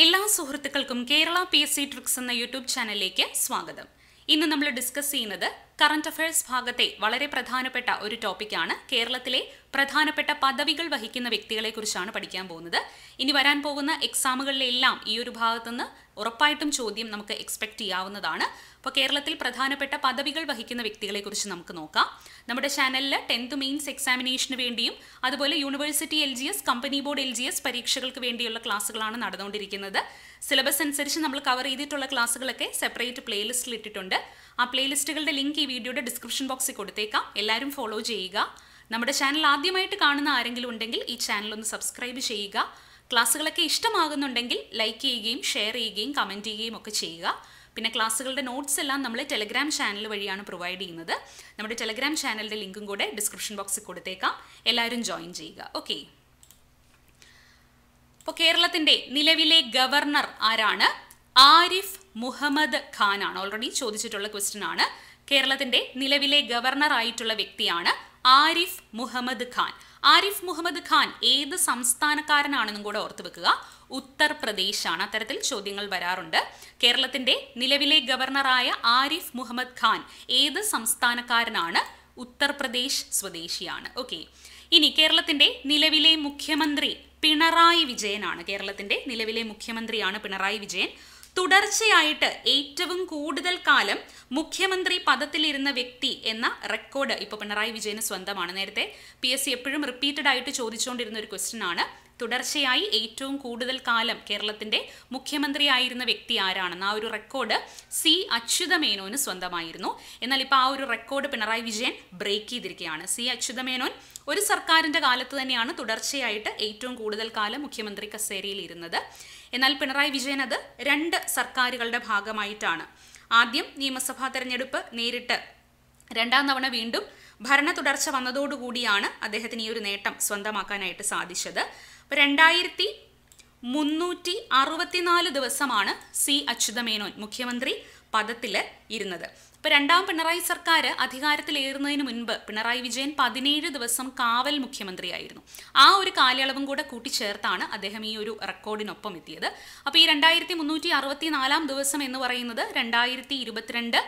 എല്ലാ സുഹൃത്തുക്കൾക്കും Kerala P S C tricks എന്ന യൂട്യൂബ് ചാനലിലേക്ക് സ്വാഗതം. ഇന്ന് നമ്മൾ ഡിസ്കസ് ചെയ്യുന്നത് കറന്റ് അഫയേഴ്സ് ഭാഗത്തെ വളരെ പ്രധാനപ്പെട്ട ഒരു ടോപ്പിക്കാണ് കേരളത്തിലെ പ്രധാനപ്പെട്ട പദവികൾ വഹിക്കുന്ന വ്യക്തികളെ കുറിച്ചാണ് പഠിക്കാൻ പോകുന്നത്. ഇനി വരാൻ പോകുന്ന എക്സാമുകളിലെല്ലാം ഈ ഒരു ഭാഗത്തുനിന്ന് ഉറപ്പായിട്ടും ചോദ്യം നമുക്ക് എക്സ്പെക്ട് ചെയ്യാവുന്നതാണ്. അപ്പോൾ കേരളത്തിൽ പ്രധാനപ്പെട്ട പദവികൾ വഹിക്കുന്ന വ്യക്തികളെക്കുറിച്ച് നമുക്ക് നോക്കാം. നമ്മുടെ ചാനലിൽ ടെൻത്ത് മെയിൻസ് എക്സാമിനേഷന് വേണ്ടിയും അതുപോലെ university L G S company board L G S പരീക്ഷകൾക്ക് വേണ്ടിയുള്ള ക്ലാസ്സുകളാണ് നടന്നുകൊണ്ടിരിക്കുന്നത്. സിലബസ് അനുസരിച്ച് നമ്മൾ കവർ ചെയ്തിട്ടുള്ള ക്ലാസ്സുകളൊക്കെ സെപ്പറേറ്റ് പ്ലേലിസ്റ്റിൽ ഇട്ടിട്ടുണ്ട്. ആ പ്ലേലിസ്റ്റുകളുടെ ലിങ്ക് ഈ വീഡിയോയുടെ ഡിസ്ക്രിപ്ഷൻ ബോക്സിൽ കൊടുത്തേക്കാം. എല്ലാവരും ഫോളോ ചെയ്യുക. നമ്മുടെ ചാനൽ ആദ്യമായിട്ട് കാണുന്ന ആരെങ്കിലും ഉണ്ടെങ്കിൽ ഈ ചാനൽ ഒന്ന് സബ്സ്ക്രൈബ് ചെയ്യുക. ക്ലാസ്സുകളൊക്കെ ഇഷ്ടമാകുന്നുണ്ടെങ്കിൽ ലൈക്ക് ചെയ്യുകയും ഷെയർ ചെയ്യുകയും കമന്റ് ചെയ്യുകയും ഒക്കെ ചെയ്യുക. പിന്നെ ക്ലാസ്സുകളുടെ നോട്ട്സ് എല്ലാം നമ്മൾ ടെലഗ്രാം ചാനൽ വഴിയാണ് പ്രൊവൈഡ് ചെയ്യുന്നത്. നമ്മുടെ ടെലഗ്രാം ചാനലിന്റെ ലിങ്കും കൂടെ ഡിസ്ക്രിപ്ഷൻ ബോക്സിൽ കൊടുത്തേക്കാം. എല്ലാവരും ജോയിൻ ചെയ്യുക. ഓക്കെ ഇപ്പോൾ കേരളത്തിന്റെ നിലവിലെ ഗവർണർ ആരാണ്? ആരിഫ് മുഹമ്മദ് ഖാൻ ആണ് ഓൾറെഡി ചോദിച്ചിട്ടുള്ള ക്വസ്റ്റ്യൻ ആണ്. കേരളത്തിന്റെ നിലവിലെ ഗവർണർ ആയിട്ടുള്ള വ്യക്തിയാണ് ആരിഫ് മുഹമ്മദ് ഖാൻ. ആരിഫ് മുഹമ്മദ് ഖാൻ ഏത് സംസ്ഥാനക്കാരനാണെന്നും കൂടെ ഓർത്തു വെക്കുക. ഉത്തർപ്രദേശ് ആണ് അത്തരത്തിൽ ചോദ്യങ്ങൾ വരാറുണ്ട്. കേരളത്തിന്റെ നിലവിലെ ഗവർണറായ ആരിഫ് മുഹമ്മദ് ഖാൻ ഏത് സംസ്ഥാനക്കാരനാണ്? ഉത്തർപ്രദേശ് സ്വദേശിയാണ്. ഓക്കെ. ഇനി കേരളത്തിന്റെ നിലവിലെ മുഖ്യമന്ത്രി പിണറായി വിജയനാണ്. കേരളത്തിന്റെ നിലവിലെ മുഖ്യമന്ത്രിയാണ് പിണറായി വിജയൻ. തുടർച്ചയായിട്ട് ഏറ്റവും കൂടുതൽ കാലം മുഖ്യമന്ത്രി പദത്തിലിരുന്ന വ്യക്തി എന്ന റെക്കോർഡ് ഇപ്പോൾ പിണറായി വിജയന് സ്വന്തമാണ്. നേരത്തെ പി എസ് സി എപ്പോഴും റിപ്പീറ്റഡ് ആയിട്ട് ചോദിച്ചുകൊണ്ടിരുന്ന ഒരു ക്വസ്റ്റ്യൻ ആണ്. തുടർച്ചയായി ഏറ്റവും കൂടുതൽ കാലം കേരളത്തിന്റെ മുഖ്യമന്ത്രിയായിരുന്ന വ്യക്തി ആരാണെന്ന് ആ ഒരു റെക്കോർഡ് സി അച്യുതമേനോന് സ്വന്തമായിരുന്നു. എന്നാൽ ഇപ്പോൾ ആ ഒരു റെക്കോർഡ് പിണറായി വിജയൻ ബ്രേക്ക് ചെയ്തിരിക്കുകയാണ്. സി അച്യുതമേനോൻ ഒരു സർക്കാരിന്റെ കാലത്ത് തന്നെയാണ് തുടർച്ചയായിട്ട് ഏറ്റവും കൂടുതൽ കാലം മുഖ്യമന്ത്രി കസേരയിൽ ഇരുന്നത്. എന്നാൽ പിണറായി വിജയൻ അത് രണ്ട് സർക്കാരുകളുടെ ഭാഗമായിട്ടാണ്. ആദ്യം നിയമസഭാ തെരഞ്ഞെടുപ്പ് നേരിട്ട് രണ്ടാം തവണ വീണ്ടും ഭരണ തുടർച്ച വന്നതോടുകൂടിയാണ് അദ്ദേഹത്തിന് ഈ ഒരു നേട്ടം സ്വന്തമാക്കാനായിട്ട് സാധിച്ചത്. രണ്ടായിരത്തി മുന്നൂറ്റി അറുപത്തിനാല് ദിവസമാണ് സി അച്യുതമേനോൻ മുഖ്യമന്ത്രി പദത്തിൽ ഇരുന്നത്. ഇപ്പൊ രണ്ടാം പിണറായി സർക്കാർ അധികാരത്തിലേറുന്നതിന് മുൻപ് പിണറായി വിജയൻ പതിനേഴ് ദിവസം കാവൽ മുഖ്യമന്ത്രിയായിരുന്നു. ആ ഒരു കാലയളവും കൂടെ കൂട്ടിച്ചേർത്താണ് അദ്ദേഹം ഈ ഒരു റെക്കോർഡിനൊപ്പം എത്തിയത്. അപ്പോൾ ഈ രണ്ടായിരത്തി മുന്നൂറ്റി ദിവസം എന്ന് പറയുന്നത് രണ്ടായിരത്തി ഇരുപത്തിരണ്ട്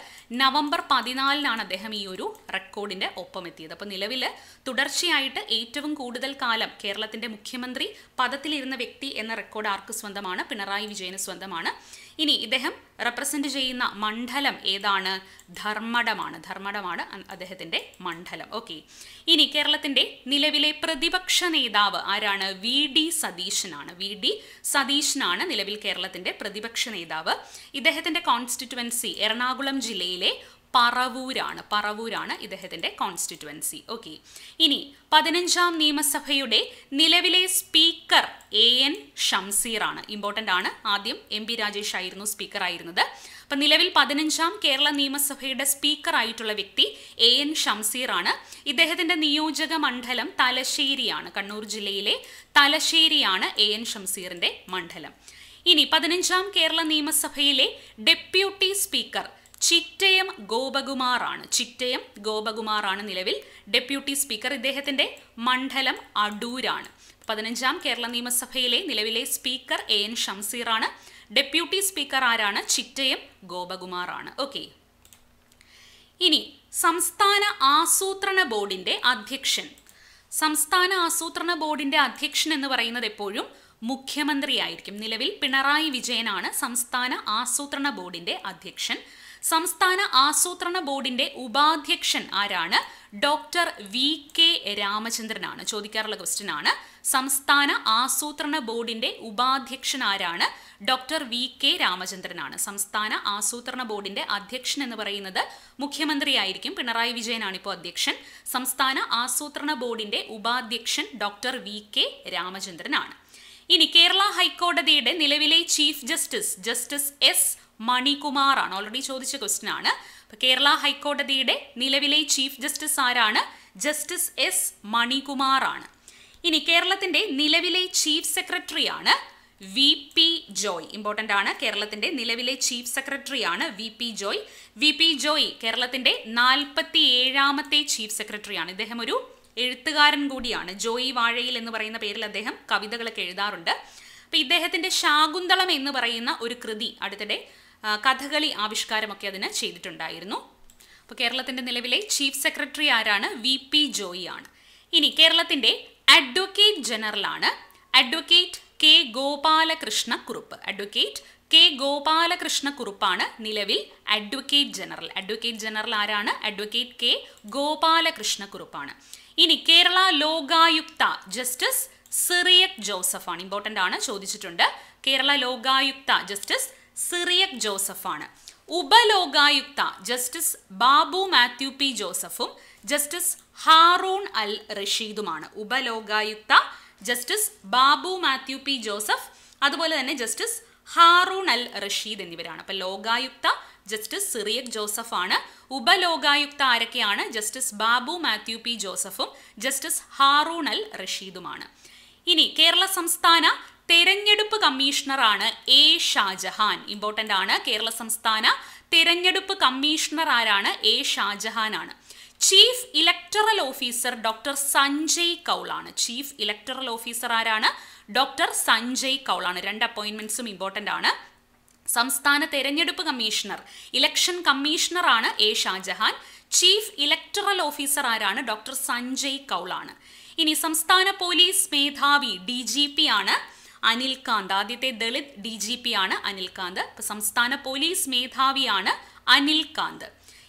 നവംബർ പതിനാലിനാണ് അദ്ദേഹം ഈ ഒരു റെക്കോർഡിന്റെ ഒപ്പം എത്തിയത്. അപ്പോൾ നിലവിൽ തുടർച്ചയായിട്ട് ഏറ്റവും കൂടുതൽ കാലം കേരളത്തിന്റെ മുഖ്യമന്ത്രി പദത്തിലിരുന്ന വ്യക്തി എന്ന റെക്കോർഡ് ആർക്ക് സ്വന്തമാണ്? പിണറായി വിജയന് സ്വന്തമാണ്. ഇനി ഇദ്ദേഹം റെപ്രസെന്റ് ചെയ്യുന്ന മണ്ഡലം ഏതാണ്? ധർമ്മടമാണ്. ധർമ്മടമാണ് അദ്ദേഹത്തിന്റെ മണ്ഡലം. ഓക്കെ ഇനി കേരളത്തിന്റെ നിലവിലെ പ്രതിപക്ഷ നേതാവ് ആരാണ്? വി ഡി സതീശനാണ്. വി ഡി സതീശനാണ് നിലവിൽ കേരളത്തിന്റെ പ്രതിപക്ഷ നേതാവ്. ഇദ്ദേഹത്തിന്റെ കോൺസ്റ്റിറ്റുവൻസി എറണാകുളം ജില്ലയിലെ പറവൂരാണ് പറവൂരാണ് ഇദ്ദേഹത്തിന്റെ കോൺസ്റ്റിറ്റുവൻസി ഓക്കെ ഇനി പതിനഞ്ചാം നിയമസഭയുടെ നിലവിലെ സ്പീക്കർ എ എൻ ഷംസീറാണ്. ഇമ്പോർട്ടന്റ് ആണ്. ആദ്യം എം പി രാജേഷ് ആയിരുന്നു സ്പീക്കർ ആയിരുന്നത്. അപ്പം നിലവിൽ പതിനഞ്ചാം കേരള നിയമസഭയുടെ സ്പീക്കർ ആയിട്ടുള്ള വ്യക്തി എ എൻ ഷംസീറാണ്. ഇദ്ദേഹത്തിന്റെ നിയോജക മണ്ഡലം തലശ്ശേരിയാണ്. കണ്ണൂർ ജില്ലയിലെ തലശ്ശേരിയാണ് എ എൻ ഷംസീറിന്റെ മണ്ഡലം. ഇനി പതിനഞ്ചാം കേരള നിയമസഭയിലെ ഡെപ്യൂട്ടി സ്പീക്കർ ചിറ്റയം ഗോപകുമാറാണ്. ചിറ്റയം ഗോപകുമാറാണ് നിലവിൽ ഡെപ്യൂട്ടി സ്പീക്കർ. ഇദ്ദേഹത്തിന്റെ മണ്ഡലം അടൂരാണ്. പതിനഞ്ചാം കേരള നിയമസഭയിലെ നിലവിലെ സ്പീക്കർ എ എൻ ഷംസീറാണ്. ഡെപ്യൂട്ടി സ്പീക്കർ ആരാണ്? ചിറ്റയം ഗോപകുമാറാണ്. ഓക്കെ. ഇനി സംസ്ഥാന ആസൂത്രണ ബോർഡിന്റെ അധ്യക്ഷൻ. സംസ്ഥാന ആസൂത്രണ ബോർഡിന്റെ അധ്യക്ഷൻ എന്ന് പറയുന്നത് എപ്പോഴും മുഖ്യമന്ത്രിയായിരിക്കും. നിലവിൽ പിണറായി വിജയനാണ് സംസ്ഥാന ആസൂത്രണ ബോർഡിന്റെ അധ്യക്ഷൻ. സംസ്ഥാന ആസൂത്രണ ബോർഡിന്റെ ഉപാധ്യക്ഷൻ ആരാണ്? ഡോക്ടർ വി കെ രാമചന്ദ്രനാണ്. ചോദിക്കാറുള്ള ക്വസ്റ്റ്യൻ ആണ്. സംസ്ഥാന ആസൂത്രണ ബോർഡിന്റെ ഉപാധ്യക്ഷൻ ആരാണ്? ഡോക്ടർ വി കെ രാമചന്ദ്രനാണ്. സംസ്ഥാന ആസൂത്രണ ബോർഡിന്റെ അധ്യക്ഷൻ എന്ന് പറയുന്നത് മുഖ്യമന്ത്രിയായിരിക്കും. പിണറായി വിജയനാണ് ഇപ്പോൾ അധ്യക്ഷൻ. സംസ്ഥാന ആസൂത്രണ ബോർഡിന്റെ ഉപാധ്യക്ഷൻ ഡോക്ടർ വി കെ രാമചന്ദ്രനാണ്. ഇനി കേരള ഹൈക്കോടതിയുടെ നിലവിലെ ചീഫ് ജസ്റ്റിസ് ജസ്റ്റിസ് എസ് മണികുമാറാണ്. ഓൾറെഡി ചോദിച്ച ക്വസ്റ്റ്യൻ ആണ്. കേരള ഹൈക്കോടതിയുടെ നിലവിലെ ചീഫ് ജസ്റ്റിസ് ആരാണ്? ജസ്റ്റിസ് എസ് മണികുമാറാണ്. ഇനി കേരളത്തിന്റെ നിലവിലെ ചീഫ് സെക്രട്ടറിയാണ് വി പി ജോയ്. ഇമ്പോർട്ടന്റ് ആണ്. കേരളത്തിന്റെ നിലവിലെ ചീഫ് സെക്രട്ടറിയാണ് V P Joy. V P Joy കേരളത്തിന്റെ നാൽപ്പത്തി ഏഴാമത്തെ ചീഫ് സെക്രട്ടറിയാണ് ഇദ്ദേഹം ഒരു എഴുത്തുകാരൻ കൂടിയാണ്. ജോയി വാഴയിൽ എന്ന് പറയുന്ന പേരിൽ അദ്ദേഹം കവിതകളൊക്കെ എഴുതാറുണ്ട്. അപ്പൊ ഇദ്ദേഹത്തിന്റെ ശാകുന്തളം എന്ന് പറയുന്ന ഒരു കൃതി അടുത്തിടെ കഥകളി ആവിഷ്കാരമൊക്കെ അതിന് ചെയ്തിട്ടുണ്ടായിരുന്നു. അപ്പോൾ കേരളത്തിന്റെ നിലവിലെ ചീഫ് സെക്രട്ടറി ആരാണ്? വി പി ജോയി ആണ് ഇനി കേരളത്തിന്റെ advocate ജനറലാണ് advocate K Gopalakrishna Kurup advocate K Gopalakrishna കുറുപ്പാണ് നിലവിൽ അഡ്വക്കേറ്റ് ജനറൽ. അഡ്വക്കേറ്റ് ജനറൽ ആരാണ്? അഡ്വക്കേറ്റ് കെ ഗോപാലകൃഷ്ണ കുറുപ്പാണ് ഇനി കേരള ലോകായുക്ത ജസ്റ്റിസ് സിറിയക് ജോസഫാണ്. ഇമ്പോർട്ടന്റ് ആണ് ചോദിച്ചിട്ടുണ്ട്. കേരള ലോകായുക്ത ജസ്റ്റിസ് സിറിയക് ജോസഫാണ്. ഉപലോകായുക്ത ജസ്റ്റിസ് ബാബു മാത്യു പി ജോസഫും ജസ്റ്റിസ് ഹാറൂൺ അൽ റഷീദുമാണ്. ഉപലോകായുക്ത ജസ്റ്റിസ് ബാബു മാത്യു പി ജോസഫ് അതുപോലെ തന്നെ ജസ്റ്റിസ് ഹാറൂൺ അൽ റഷീദ് എന്നിവരാണ്. അപ്പൊ ലോകായുക്ത ജസ്റ്റിസ് സിറിയക് ജോസഫാണ്. ഉപലോകായുക്ത ആരൊക്കെയാണ്? ജസ്റ്റിസ് ബാബു മാത്യു പി ജോസഫും ജസ്റ്റിസ് ഹാറൂൺ അൽ റഷീദുമാണ്. ഇനി കേരള സംസ്ഥാന തെരഞ്ഞെടുപ്പ് കമ്മീഷണറാണ് എ ഷാജഹാൻ. ഇമ്പോർട്ടന്റ് ആണ്. കേരള സംസ്ഥാന തെരഞ്ഞെടുപ്പ് കമ്മീഷണർ ആരാണ് എ ഷാജഹാൻ ആണ് chief electoral officer doctor Sanjay കൗളാണ്. Chief electoral officer ആരാണ്? ഡോക്ടർ സഞ്ജയ് കൗളാണ്. രണ്ട് അപ്പോയിന്റ്മെന്റ്സും ഇമ്പോർട്ടന്റ് ആണ്. സംസ്ഥാന തെരഞ്ഞെടുപ്പ് കമ്മീഷണർ ഇലക്ഷൻ കമ്മീഷണർ ആണ് A Shajahan. Chief electoral officer ആരാണ്? ഡോക്ടർ സഞ്ജയ് കൗളാണ്. ഇനി സംസ്ഥാന പോലീസ് മേധാവി ഡി ആണ്. അനിൽ കാന്ത് ആദ്യത്തെ ദളിത് ഡി ജി പി ആണ് അനിൽകാന്ത് സംസ്ഥാന പോലീസ് മേധാവിയാണ് അനിൽകാന്ത്.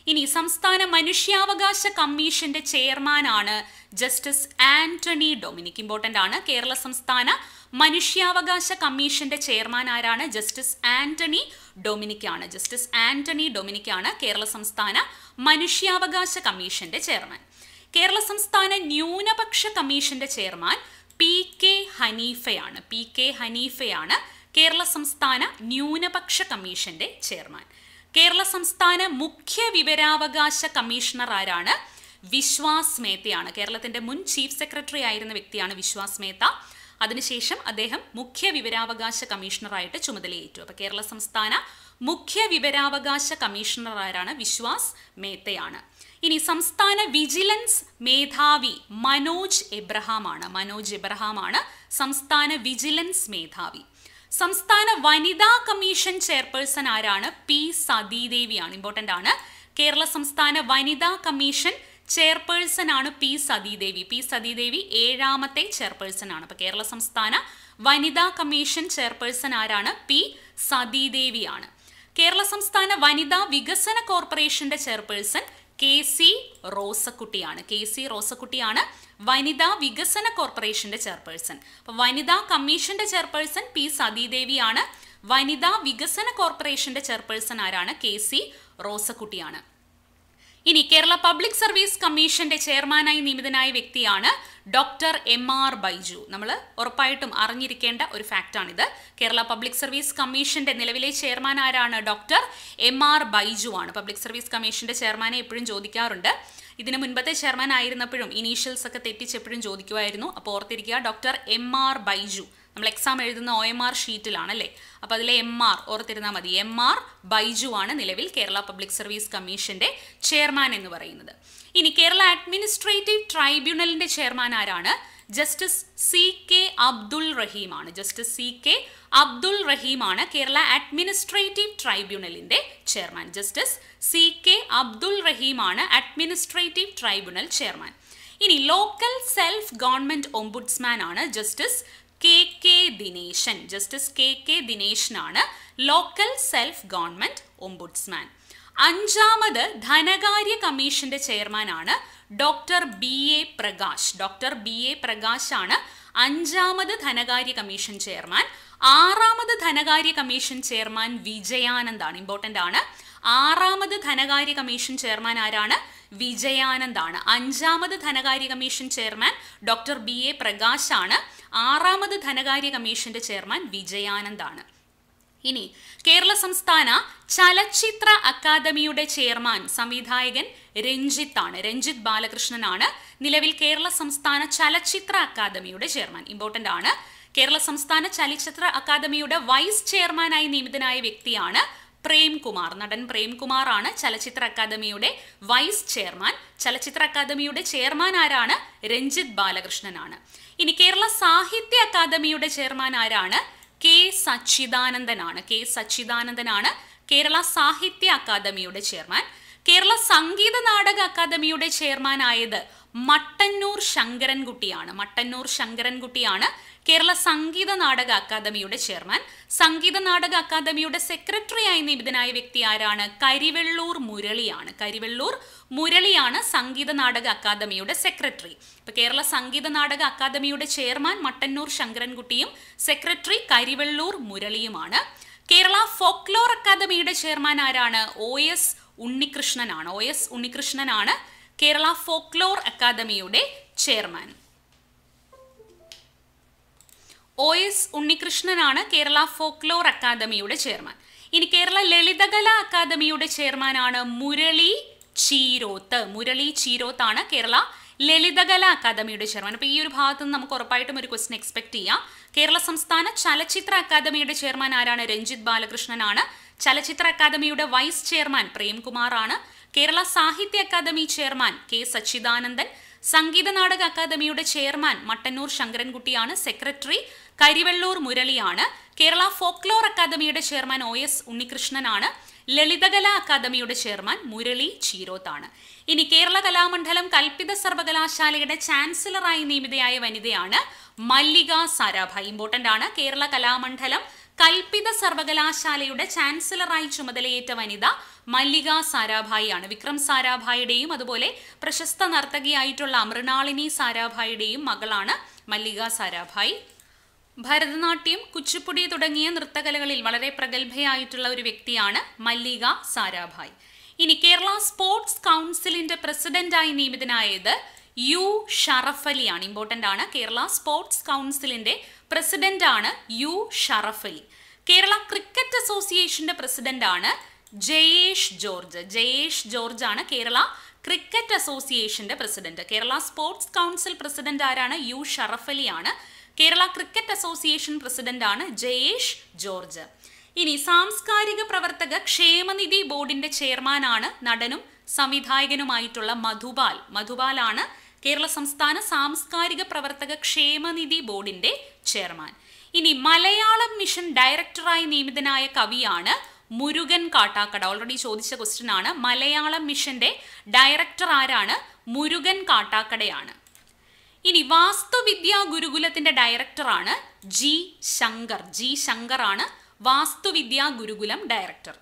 ഇനി സംസ്ഥാന മനുഷ്യാവകാശ കമ്മീഷന്റെ ചെയർമാനാണ് ജസ്റ്റിസ് ആന്റണി ഡൊമിനിക്. ഇമ്പോർട്ടന്റ് ആണ്. കേരള സംസ്ഥാന മനുഷ്യാവകാശ കമ്മീഷന്റെ ചെയർമാൻ ആരാണ്? ജസ്റ്റിസ് ആന്റണി ഡൊമിനിക് ആണ്. ജസ്റ്റിസ് ആന്റണി ഡൊമിനിക് ആണ് കേരള സംസ്ഥാന മനുഷ്യാവകാശ കമ്മീഷന്റെ ചെയർമാൻ. കേരള സംസ്ഥാന ന്യൂനപക്ഷ കമ്മീഷന്റെ ചെയർമാൻ പി കെ ഹനീഫയാണ്. പി കെ ഹനീഫയാണ് കേരള സംസ്ഥാന ന്യൂനപക്ഷ കമ്മീഷന്റെ ചെയർമാൻ. കേരള സംസ്ഥാന മുഖ്യ വിവരാവകാശ കമ്മീഷണർ ആരാണ്? വിശ്വാസ് മേത്തയാണ്. കേരളത്തിന്റെ മുൻ ചീഫ് സെക്രട്ടറി ആയിരുന്ന വ്യക്തിയാണ് വിശ്വാസ് മേത്ത. അതിനുശേഷം അദ്ദേഹം മുഖ്യ വിവരാവകാശ കമ്മീഷണറായിട്ട് ചുമതലയേറ്റു. അപ്പൊ കേരള സംസ്ഥാന മുഖ്യ വിവരാവകാശ കമ്മീഷണർ ആരാണ്? വിശ്വാസ് മേത്തയാണ്. ഇനി സംസ്ഥാന വിജിലൻസ് മേധാവി മനോജ് എബ്രഹാം ആണ് മനോജ് എബ്രഹാം ആണ് സംസ്ഥാന വിജിലൻസ് മേധാവി. സംസ്ഥാന വനിതാ കമ്മീഷൻ ചെയർപേഴ്സൺ ആരാണ്? പി സതീദേവിയാണ്. ഇമ്പോർട്ടന്റ് ആണ്. കേരള സംസ്ഥാന വനിതാ കമ്മീഷൻ ചെയർപേഴ്സൺ ആണ് പി സതീദേവി. പി സതീദേവി ഏഴാമത്തെ ചെയർപേഴ്സൺ ആണ്. അപ്പോൾ കേരള സംസ്ഥാന വനിതാ കമ്മീഷൻ ചെയർപേഴ്സൺ ആരാണ്? പി സതീദേവിയാണ്. കേരള സംസ്ഥാന വനിതാ വികസന കോർപ്പറേഷന്റെ ചെയർപേഴ്സൺ കെ സി റോസക്കുട്ടിയാണ്. കെ സി റോസക്കുട്ടിയാണ് വനിതാ വികസന കോർപ്പറേഷന്റെ ചെയർപേഴ്സൺ. അപ്പോൾ വനിതാ കമ്മീഷന്റെ ചെയർപേഴ്സൺ പി സതീദേവിയാണ്. വനിതാ വികസന കോർപ്പറേഷന്റെ ചെയർപേഴ്സൺ ആരാണ്? കെ സി റോസക്കുട്ടിയാണ്. ഇനി കേരള പബ്ലിക് സർവീസ് കമ്മീഷന്റെ ചെയർമാനായി നിയമിതനായ വ്യക്തിയാണ് ഡോക്ടർ എം ആർ ബൈജു. നമ്മൾ ഉറപ്പായിട്ടും അറിഞ്ഞിരിക്കേണ്ട ഒരു ഫാക്റ്റാണിത്. കേരള പബ്ലിക് സർവീസ് കമ്മീഷന്റെ നിലവിലെ ചെയർമാൻ ആരാണ്? ഡോക്ടർ എം ആർ ബൈജു ആണ്. പബ്ലിക് സർവീസ് കമ്മീഷന്റെ ചെയർമാനെ എപ്പോഴും ചോദിക്കാറുണ്ട്. ഇതിന് മുൻപത്തെ ചെയർമാൻ ആയിരുന്നപ്പോഴും ഇനീഷ്യൽസ് ഒക്കെ തെറ്റിച്ചെപ്പോഴും ചോദിക്കുമായിരുന്നു. അപ്പോൾ ഓർത്തിരിക്കുക ഡോക്ടർ എം ആർ ബൈജു നമ്മൾ എക്സാം എഴുതുന്ന ഒ എം ആർ ഷീറ്റിലാണല്ലേ? അപ്പോൾ അതിലെ എം ആർ ഓർത്തിരുന്നാൽ മതി. എം ആർ ബൈജു ആണ് നിലവിൽ കേരള പബ്ലിക് സർവീസ് കമ്മീഷന്റെ ചെയർമാൻ എന്ന് പറയുന്നത്. ഇനി കേരള അഡ്മിനിസ്ട്രേറ്റീവ് ട്രൈബ്യൂണലിന്റെ ചെയർമാൻ ആരാണ്? ജസ്റ്റിസ് സി കെ അബ്ദുൾ റഹീമാണ് ജസ്റ്റിസ് സി കെ അബ്ദുൾ റഹീമാണ് Kerala administrative ട്രൈബ്യൂണലിന്റെ chairman justice C K Abdul റഹീമാണ് administrative tribunal chairman ഇനി ലോക്കൽ സെൽഫ് ഗവൺമെന്റ് ഒംബുഡ്സ്മാൻ ആണ് justice K K Dineshan justice K K ദിനേശനാണ് local self government ombudsman അഞ്ചാമത് ധനകാര്യ കമ്മീഷന്റെ ചെയർമാനാണ് doctor B A Prakash. Doctor B A Prakash ആണ് അഞ്ചാമത് ധനകാര്യ commission chairman. ആറാമത് ധനകാര്യ കമ്മീഷൻ ചെയർമാൻ വിജയാനന്ദാണ്. ഇമ്പോർട്ടന്റ് ആണ്. ആറാമത് ധനകാര്യ കമ്മീഷൻ ചെയർമാൻ ആരാണ്? വിജയാനന്ദാണ്. അഞ്ചാമത് ധനകാര്യ commission chairman doctor B A പ്രകാശാണ്. ആറാമത് ധനകാര്യ കമ്മീഷന്റെ ചെയർമാൻ വിജയാനന്ദാണ്. ഇനി കേരള സംസ്ഥാന ചലച്ചിത്ര അക്കാദമിയുടെ ചെയർമാൻ സംവിധായകൻ രഞ്ജിത്താണ്. രഞ്ജിത്ത് ബാലകൃഷ്ണനാണ്. നിലവിൽ കേരള സംസ്ഥാന ചലച്ചിത്ര അക്കാദമിയുടെ ചെയർമാൻ. ഇമ്പോർട്ടന്റ് ആണ്. കേരള സംസ്ഥാന ചലച്ചിത്ര അക്കാദമിയുടെ വൈസ് ചെയർമാനായി നിയമിതനായ വ്യക്തിയാണ് പ്രേംകുമാർ. നടൻ പ്രേംകുമാർ ആണ് ചലച്ചിത്ര അക്കാദമിയുടെ വൈസ് ചെയർമാൻ. ചലച്ചിത്ര അക്കാദമിയുടെ ചെയർമാൻ ആരാണ്? രഞ്ജിത് ബാലകൃഷ്ണനാണ്. ഇനി കേരള സാഹിത്യ അക്കാദമിയുടെ ചെയർമാൻ ആരാണ്? കെ സച്ചിദാനന്ദനാണ്. കെ സച്ചിദാനന്ദനാണ് കേരള സാഹിത്യ അക്കാദമിയുടെ ചെയർമാൻ. കേരള സംഗീത നാടക അക്കാദമിയുടെ ചെയർമാനായത് മട്ടന്നൂർ ശങ്കരൻകുട്ടിയാണ്. മട്ടന്നൂർ ശങ്കരൻകുട്ടിയാണ് കേരള സംഗീത നാടക അക്കാദമിയുടെ ചെയർമാൻ. സംഗീത നാടക അക്കാദമിയുടെ സെക്രട്ടറിയായി നിയമിതനായ വ്യക്തി ആരാണ്? കരിവെള്ളൂർ മുരളിയാണ്. കരിവെള്ളൂർ മുരളിയാണ് സംഗീത നാടക അക്കാദമിയുടെ സെക്രട്ടറി. ഇപ്പൊ കേരള സംഗീത നാടക അക്കാദമിയുടെ ചെയർമാൻ മട്ടന്നൂർ ശങ്കരൻകുട്ടിയും സെക്രട്ടറി കരിവെള്ളൂർ മുരളിയുമാണ്. കേരള ഫോക്ലോർ അക്കാദമിയുടെ ചെയർമാൻ ആരാണ്? ഒ എസ് ഉണ്ണികൃഷ്ണനാണ്. ഒ എസ് ഉണ്ണികൃഷ്ണനാണ് കേരള ഫോക്ലോർ അക്കാദമിയുടെ ചെയർമാൻ. ഒ എസ് ഉണ്ണികൃഷ്ണനാണ് കേരള ഫോക്ലോർ അക്കാദമിയുടെ ചെയർമാൻ. ഇനി കേരള ലളിതകല അക്കാദമിയുടെ ചെയർമാനാണ് മുരളി ചീരോത്ത്. മുരളി ചീരോത്താണ് കേരള ലളിതകല അക്കാദമിയുടെ ചെയർമാൻ. അപ്പോൾ ഈ ഒരു ഭാഗത്ത് നിന്ന് നമുക്ക് ഉറപ്പായിട്ടും ഒരു ക്വസ്റ്റൻ എക്സ്പെക്ട് ചെയ്യാം. കേരള സംസ്ഥാന ചലച്ചിത്ര അക്കാദമിയുടെ ചെയർമാൻ ആരാണ്? രഞ്ജിത് ബാലകൃഷ്ണനാണ്. ചലച്ചിത്ര അക്കാദമിയുടെ വൈസ് ചെയർമാൻ പ്രേംകുമാർ ആണ് കേരള സാഹിത്യ academy chairman K Sachidanandan Sangeetha Nataka അക്കാദമിയുടെ ചെയർമാൻ മട്ടന്നൂർ ശങ്കരൻകുട്ടിയാണ് സെക്രട്ടറി കരിവെള്ളൂർ മുരളിയാണ് കേരള ഫോക്ലോർ അക്കാദമിയുടെ ചെയർമാൻ ഒ എസ് ഉണ്ണികൃഷ്ണനാണ് ലളിതകല അക്കാദമിയുടെ ചെയർമാൻ മുരളി ചീരോത്താണ്. ഇനി കേരള കലാമണ്ഡലം കൽപ്പിത സർവകലാശാലയുടെ ചാൻസലറായി നിയമിതയായ വനിതയാണ് മല്ലിക സാരാഭായ്. ഇമ്പോർട്ടന്റ് ആണ് കേരള കലാമണ്ഡലം കൽപ്പിത സർവകലാശാലയുടെ ചാൻസലറായി ചുമതലയേറ്റ വനിത മല്ലിക സാരാഭായി ആണ് വിക്രം സാരാഭായിയുടെയും അതുപോലെ പ്രശസ്ത നർത്തകിയായിട്ടുള്ള അമൃണാളിനി സാരാഭായിയുടെയും മകളാണ് മല്ലിക സാരാഭായി. ഭരതനാട്യം കുച്ചിപ്പുടി തുടങ്ങിയ നൃത്തകലകളിൽ വളരെ പ്രഗത്ഭയായിട്ടുള്ള ഒരു വ്യക്തിയാണ് മല്ലിക സാരാഭായ്. ഇനി കേരള സ്പോർട്സ് കൗൺസിലിന്റെ പ്രസിഡന്റായി നിയമിതനായത് യു ഷറഫ് അലിയാണ് ഇമ്പോർട്ടന്റ് ആണ്. കേരള സ്പോർട്സ് കൗൺസിലിന്റെ പ്രസിഡന്റ് ആണ് യു ഷറഫലി കേരള ക്രിക്കറ്റ് അസോസിയേഷന്റെ പ്രസിഡന്റ് ആണ് ജയേഷ് ജോർജ്. ജയേഷ് ജോർജ് ആണ് കേരള ക്രിക്കറ്റ് അസോസിയേഷന്റെ president Kerala sports council president ആരാണ്? യു ഷറഫ് അലിയാണ് കേരള ക്രിക്കറ്റ് അസോസിയേഷൻ പ്രസിഡന്റ് ആണ് ജയേഷ് ജോർജ്. ഇനി സാംസ്കാരിക പ്രവർത്തക ക്ഷേമനിധി ബോർഡിന്റെ ചെയർമാനാണ് നടനും സംവിധായകനുമായിട്ടുള്ള മധുപാൽ മധുപാലാണ് കേരള സംസ്ഥാന സാംസ്കാരിക പ്രവർത്തക ക്ഷേമനിധി ബോർഡിന്റെ ചെയർമാൻ. ഇനി മലയാളം മിഷൻ ഡയറക്ടറായി നിയമിതനായ കവിയാണ് മുരുകൻ കാട്ടാക്കട. ഓൾറെഡി ചോദിച്ച ക്വസ്റ്റ്യൻ ആണ് മലയാളം മിഷന്റെ ഡയറക്ടർ ആരാണ്? മുരുകൻ കാട്ടാക്കടയാണ്. ഇനി വാസ്തുവിദ്യാ ഗുരുകുലത്തിന്റെ ഡയറക്ടറാണ് ജി ശങ്കർ. ജി ശങ്കർ ആണ് വാസ്തുവിദ്യാ ഗുരുകുലം ഡയറക്ടർ.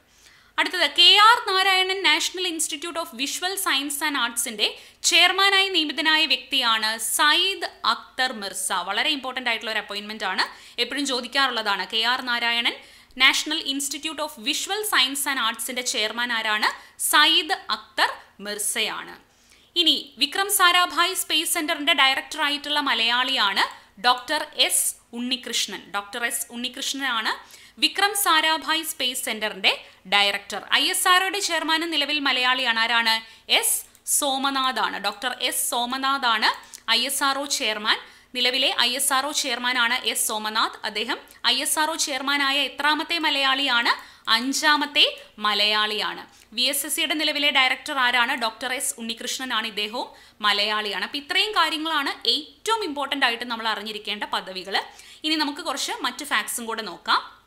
അടുത്തത് K R Narayanan national institute of visual science and ആർട്സിന്റെ ചെയർമാനായി നിയമിതനായ വ്യക്തിയാണ് സയ്യിദ് അക്തർ മിർസ. വളരെ ഇമ്പോർട്ടന്റ് ആയിട്ടുള്ള ഒരു അപ്പോയിന്റ്മെന്റ് ആണ് എപ്പോഴും ചോദിക്കാറുള്ളതാണ്. K R Narayanan national institute of visual science and ആർട്സിന്റെ chairman ആരാണ്? സയ്യിദ് അക്തർ മിർസയാണ്. ഇനി വിക്രം സാരാഭായ് സ്പേസ് സെന്ററിന്റെ ഡയറക്ടർ ആയിട്ടുള്ള മലയാളിയാണ് doctor S Unnikrishnan. Doctor S ഉണ്ണികൃഷ്ണനാണ്. Vikram Sarabhai space സെന്ററിന്റെ ഡയറക്ടർ. ഐ എസ് ആർഒയുടെ ചെയർമാൻ നിലവിൽ മലയാളിയാണ്. ആരാണ്? എസ് സോമനാഥാണ്. Doctor S സോമനാഥാണ് I S R O chairman. നിലവിലെ ഐ എസ് ആർഒ ചെയർമാനാണ് എസ് സോമനാഥ്. അദ്ദേഹം ഐ എസ് ആർഒ ചെയർമാനായ എത്രാമത്തെ മലയാളിയാണ്? അഞ്ചാമത്തെ മലയാളിയാണ്. വി എസ് എസ് സിയുടെ നിലവിലെ ഡയറക്ടർ ആരാണ്? ഡോക്ടർ എസ് ഉണ്ണികൃഷ്ണനാണ് ഇദ്ദേഹവും മലയാളിയാണ്. അപ്പം ഇത്രയും കാര്യങ്ങളാണ് ഏറ്റവും ഇമ്പോർട്ടന്റ് ആയിട്ട് നമ്മൾ അറിഞ്ഞിരിക്കേണ്ട പദവികൾ ഇനി നമുക്ക് കുറച്ച് മറ്റ് ഫാക്ട്സും കൂടെ നോക്കാം.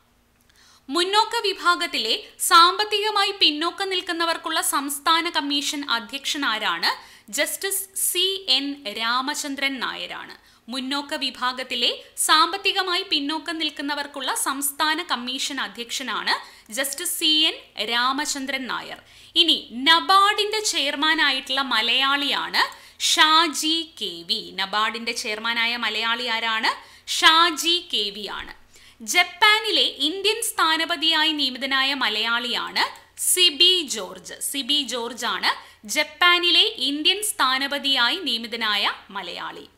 മുന്നോക്ക വിഭാഗത്തിലെ സാമ്പത്തികമായി പിന്നോക്കം നിൽക്കുന്നവർക്കുള്ള സംസ്ഥാന കമ്മീഷൻ അധ്യക്ഷനാരാണ് ജസ്റ്റിസ് സി എൻ രാമചന്ദ്രൻ നായരാണ്. മുന്നോക്ക വിഭാഗത്തിലെ സാമ്പത്തികമായി പിന്നോക്കം നിൽക്കുന്നവർക്കുള്ള സംസ്ഥാന commission അധ്യക്ഷനാണ് justice C N Ramachandran Nair. ഇനി നബാർഡിന്റെ ചെയർമാനായിട്ടുള്ള മലയാളിയാണ് ഷാജി കെ വി. നബാർഡിന്റെ ചെയർമാനായ മലയാളി ആരാണ്? ഷാജി കെ വി ആണ്. ജപ്പാനിലെ ഇന്ത്യൻ സ്ഥാനപതിയായി നിയമിതനായ മലയാളിയാണ് സിബി ജോർജ്. സിബി ജോർജ് ആണ് ജപ്പാനിലെ ഇന്ത്യൻ സ്ഥാനപതിയായി നിയമിതനായ മലയാളി.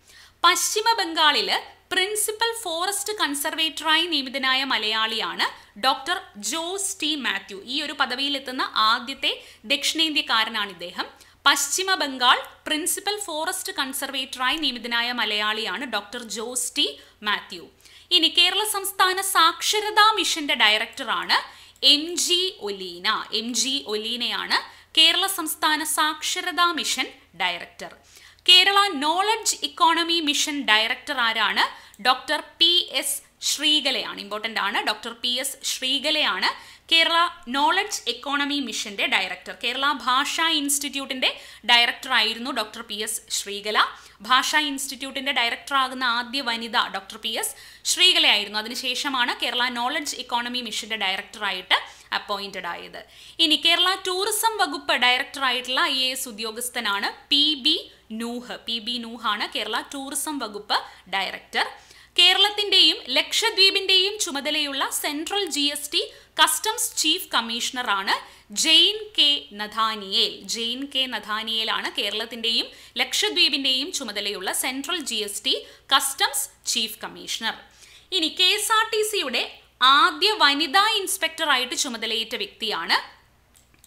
പശ്ചിമ ബംഗാളിൽ പ്രിൻസിപ്പൽ ഫോറസ്റ്റ് കൺസർവേറ്ററായി നിയമിതനായ മലയാളിയാണ് ഡോക്ടർ ജോസ് ടി മാത്യു. ഈ ഒരു പദവിയിലെത്തുന്ന ആദ്യത്തെ ദക്ഷിണേന്ത്യക്കാരനാണ് ഇദ്ദേഹം. പശ്ചിമ ബംഗാൾ പ്രിൻസിപ്പൽ ഫോറസ്റ്റ് കൺസർവേറ്ററായി നിയമിതനായ മലയാളിയാണ് ഡോക്ടർ ജോസ് ടി മാത്യു. ഇനി കേരള സംസ്ഥാന സാക്ഷരതാ മിഷന്റെ ഡയറക്ടറാണ് M G Oleena. M G ഒലീനയാണ് Kerala സംസ്ഥാന സാക്ഷരതാ mission director. Kerala knowledge economy mission director ആരാണ്? ഡോക്ടർ പി എസ് ശ്രീകലയാണ്. ഇമ്പോർട്ടന്റ് ആണ്. ഡോക്ടർ പി എസ് ശ്രീകലയാണ്. കേരള നോളജ് എക്കോണമി മിഷന്റെ ഡയറക്ടർ കേരള ഭാഷാ ഇൻസ്റ്റിറ്റ്യൂട്ടിന്റെ ഡയറക്ടർ ആയിരുന്നു ഡോക്ടർ പി എസ് ശ്രീകല. ഭാഷാ ഇൻസ്റ്റിറ്റ്യൂട്ടിന്റെ ഡയറക്ടർ ആകുന്ന ആദ്യ വനിത ഡോക്ടർ പി എസ് ശ്രീകലയായിരുന്നു അതിനുശേഷമാണ് കേരള നോളജ് എക്കോണമി മിഷന്റെ ഡയറക്ടറായിട്ട് അപ്പോയിന്റഡ് ആയത്. ഇനി കേരള ടൂറിസം വകുപ്പ് ഡയറക്ടറായിട്ടുള്ള ഐ എ എസ് ഉദ്യോഗസ്ഥനാണ് P B Nooh P B നൂഹാണ് Kerala tourism വകുപ്പ് ഡയറക്ടർ കേരളത്തിന്റെയും ലക്ഷദ്വീപിന്റെയും ചുമതലയുള്ള central G S T customs chief കമ്മീഷണറാണ് Jain K Nathaniel. Jain K നഥാനിയേലാണ് കേരളത്തിന്റെയും ലക്ഷദ്വീപിന്റെയും ചുമതലയുള്ള central G S T customs chief commissioner. ഇനി കെ എസ് ആർ ടി സിയുടെ ആദ്യ വനിതാ ഇൻസ്പെക്ടറായിട്ട് ചുമതലയേറ്റ വ്യക്തിയാണ്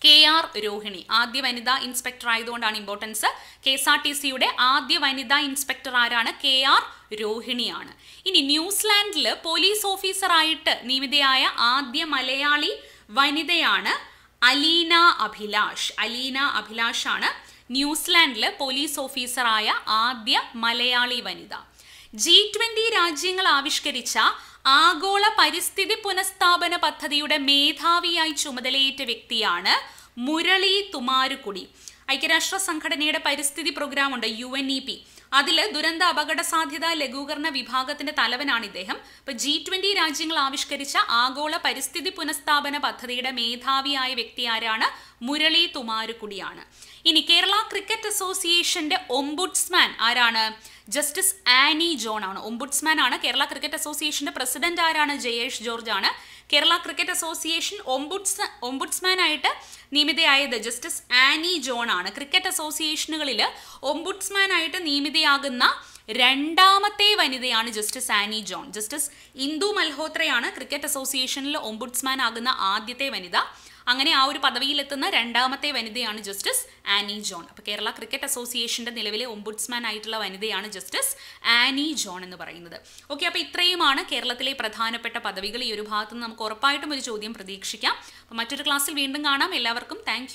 കെ ആർ രോഹിണി ആദ്യ വനിതാ ഇൻസ്പെക്ടർ ആയതുകൊണ്ടാണ് importance K S R T സിയുടെ ആദ്യ വനിതാ ഇൻസ്പെക്ടർ ആരാണ്? കെ ആർ രോഹിണിയാണ്. ഇനി ന്യൂസിലാൻഡിൽ പോലീസ് ഓഫീസറായിട്ട് നിയമിതയായ ആദ്യ മലയാളി വനിതയാണ് അലീന അഭിലാഷ്. അലീന അഭിലാഷ് ആണ് ന്യൂസിലാൻഡിൽ പോലീസ് ഓഫീസറായ ആദ്യ മലയാളി വനിത. ജി ട്വന്റി രാജ്യങ്ങൾ ആവിഷ്കരിച്ച ആഗോള പരിസ്ഥിതി പുനഃസ്ഥാപന പദ്ധതിയുടെ മേധാവിയായി ചുമതലയേറ്റ വ്യക്തിയാണ് മുരളി തുമാരുകുടി. ഐക്യരാഷ്ട്ര സംഘടനയുടെ പരിസ്ഥിതി പ്രോഗ്രാം ഉണ്ട് യു എൻ ഇ പി അതിൽ ദുരന്ത അപകട സാധ്യത ലഘൂകരണ വിഭാഗത്തിന്റെ തലവനാണ് ഇദ്ദേഹം. ഇപ്പൊ ജി ട്വന്റി രാജ്യങ്ങൾ ആവിഷ്കരിച്ച ആഗോള പരിസ്ഥിതി പുനഃസ്ഥാപന പദ്ധതിയുടെ മേധാവിയായ വ്യക്തി ആരാണ്? മുരളി തുമാരുകുടിയാണ്. ഇനി കേരള ക്രിക്കറ്റ് അസോസിയേഷന്റെ ഒംബുഡ്സ്മാൻ ആരാണ്? ജസ്റ്റിസ് ആനി ജോൺ ആണ്. ഒംബുഡ്സ്മാൻ ആണ്. കേരള ക്രിക്കറ്റ് അസോസിയേഷന്റെ പ്രസിഡന്റ് ആരാണ്? ജയേഷ് ജോർജ് ആണ്. Kerala cricket association ombuds ombudsman ആയിട്ട് നിയമിതയായത് ജസ്റ്റിസ് ആനി ജോൺ ആണ്. ക്രിക്കറ്റ് അസോസിയേഷനുകളിൽ ഒംബുഡ്സ്മാൻ ആയിട്ട് നിയമിതയാകുന്ന രണ്ടാമത്തെ വനിതയാണ് ജസ്റ്റിസ് ആനി ജോൺ. ജസ്റ്റിസ് ഇന്ദു മൽഹോത്രയാണ് ക്രിക്കറ്റ് അസോസിയേഷനിൽ ഒംബുഡ്സ്മാൻ ആകുന്ന ആദ്യത്തെ വനിത. അങ്ങനെ ആ ഒരു പദവിയിലെത്തുന്ന രണ്ടാമത്തെ വനിതയാണ് ജസ്റ്റിസ് ആനി ജോൺ. അപ്പോൾ കേരള ക്രിക്കറ്റ് അസോസിയേഷന്റെ നിലവിലെ ഒംബുഡ്സ്മാൻ ആയിട്ടുള്ള വനിതയാണ് ജസ്റ്റിസ് ആനി ജോൺ എന്ന് പറയുന്നത്. ഓക്കെ അപ്പോൾ ഇത്രയുമാണ് കേരളത്തിലെ പ്രധാനപ്പെട്ട പദവികൾ. ഈ ഒരു ഭാഗത്ത് നിന്ന് നമുക്ക് ഉറപ്പായിട്ടും ഒരു ചോദ്യം പ്രതീക്ഷിക്കാം. അപ്പോൾ മറ്റൊരു ക്ലാസ്സിൽ വീണ്ടും കാണാം. എല്ലാവർക്കും താങ്ക്